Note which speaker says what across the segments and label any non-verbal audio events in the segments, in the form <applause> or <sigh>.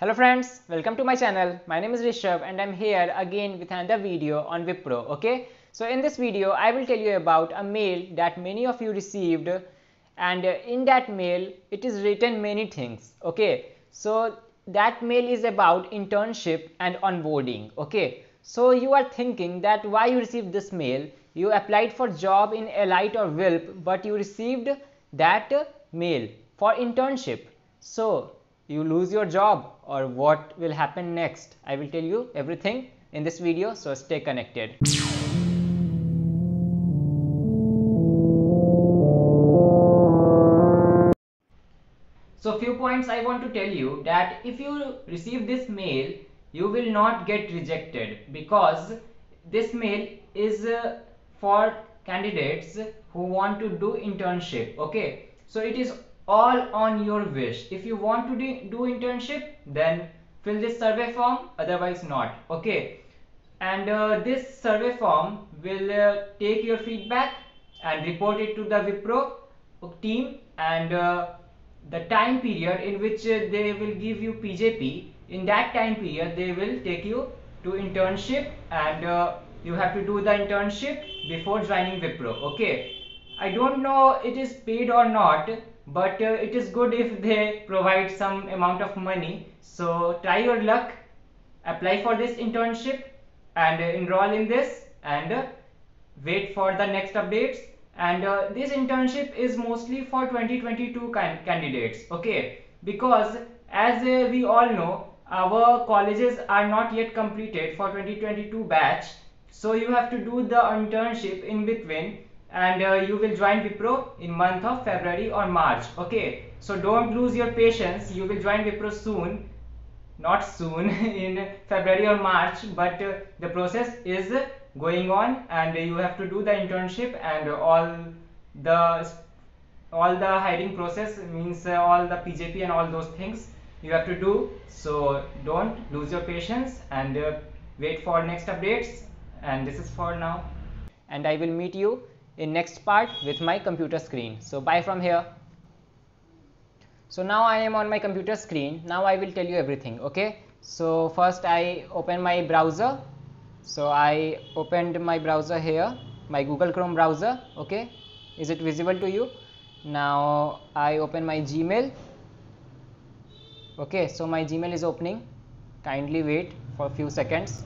Speaker 1: Hello friends, welcome to my channel. My name is Rishav and I'm here again with another video on Wipro. Okay, so in this video I will tell you about a mail that many of you received and in that mail it is written many things. Okay, so that mail is about internship and onboarding. Okay, so you are thinking that why you received this mail? You applied for job in Elite or Wilp but you received that mail for internship. So you lose your job or what will happen next. I will tell you everything in this video so stay connected. So few points i want to tell you that if you receive this mail you will not get rejected because this mail is uh, for candidates who want to do internship okay? So it is all on your wish. If you want to do, internship then fill this survey form otherwise not. Okay? And uh, this survey form will uh, take your feedback and report it to the Wipro team. And uh, the time period in which uh, they will give you PJP in that time period they will take you to internship. And uh, you have to do the internship before joining Wipro. Okay? I don't know it is paid or not but uh, it is good if they provide some amount of money. So try your luck. Apply for this internship and uh, enroll in this and uh, wait for the next updates. And uh, this internship is mostly for 2022 can candidates okay? Because as uh, we all know our colleges are not yet completed for 2022 batch. So you have to do the internship in between and uh, you will join Wipro in month of February or March. Okay? So don't lose your patience. You will join Wipro soon. Not soon <laughs> in February or March. But uh, the process is going on and you have to do the internship and all the all the hiring process means uh, all the PJP and all those things you have to do. So don't lose your patience and uh, wait for next updates. And this is for now. And I will meet you in next part with my computer screen. So bye from here. So now I am on my computer screen. Now I will tell you everything. Okay. So first I open my browser. So I opened my browser here, my Google Chrome browser. Okay. Is it visible to you? Now I open my Gmail. Okay. So my Gmail is opening. Kindly wait for a few seconds.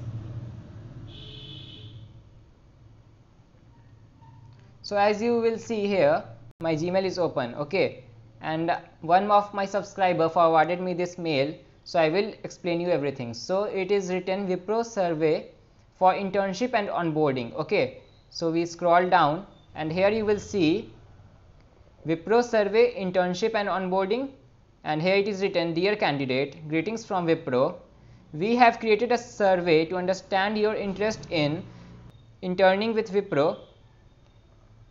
Speaker 1: So as you will see here my gmail is open okay? And one of my subscriber forwarded me this mail so i will explain you everything. So it is written wipro survey for internship and onboarding okay? So we scroll down and here you will see wipro survey internship and onboarding and here it is written dear candidate greetings from wipro we have created a survey to understand your interest in interning with wipro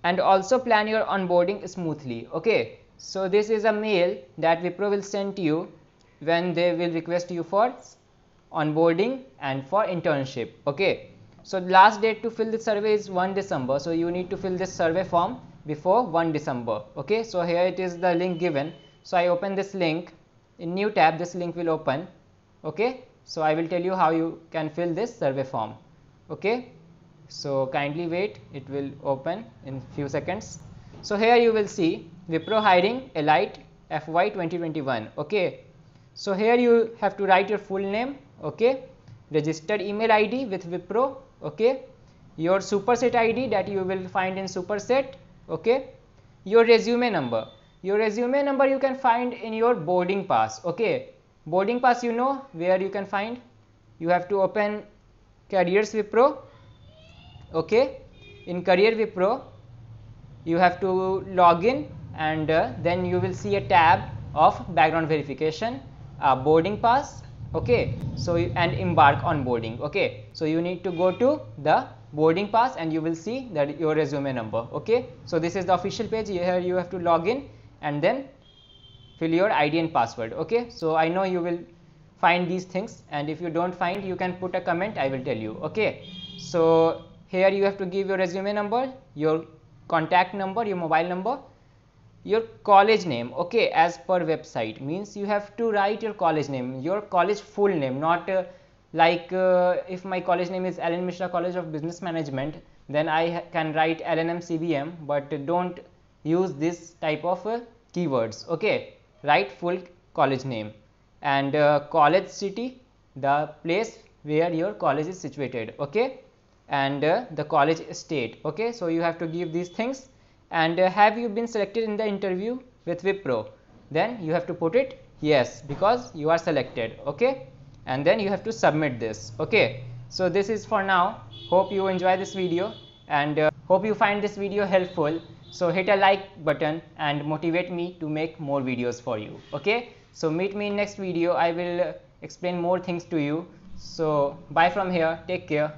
Speaker 1: and also plan your onboarding smoothly okay? So this is a mail that Wipro will send to you when they will request you for onboarding and for internship okay? So the last date to fill the survey is 1 December so you need to fill this survey form before 1 December okay? So here it is the link given. So I open this link. In new tab this link will open okay? So I will tell you how you can fill this survey form okay so kindly wait it will open in few seconds. So here you will see wipro hiring elite fy 2021 okay? So here you have to write your full name okay? Registered email id with wipro okay? Your superset id that you will find in superset okay? Your resume number. Your resume number you can find in your boarding pass okay? Boarding pass you know where you can find? You have to open careers wipro okay? In career wipro you have to log in and uh, then you will see a tab of background verification uh, boarding pass. Okay? So you, and embark on boarding. Okay? So you need to go to the boarding pass and you will see that your resume number. Okay? So this is the official page. Here you have to log in and then fill your id and password. Okay? So i know you will find these things and if you don't find you can put a comment i will tell you. Okay? So here you have to give your resume number your contact number your mobile number your college name okay as per website. Means you have to write your college name your college full name not uh, like uh, if my college name is L. N. Mishra College of Business Management then I can write LNM CBM but don't use this type of uh, keywords okay? Write full college name. And uh, college city the place where your college is situated okay and uh, the college state. Okay so you have to give these things. And uh, have you been selected in the interview with Wipro? Then you have to put it yes because you are selected. Okay and then you have to submit this. Okay so this is for now. Hope you enjoy this video and uh, hope you find this video helpful. So hit a like button and motivate me to make more videos for you. Okay so meet me in next video. I will uh, explain more things to you. So bye from here. Take care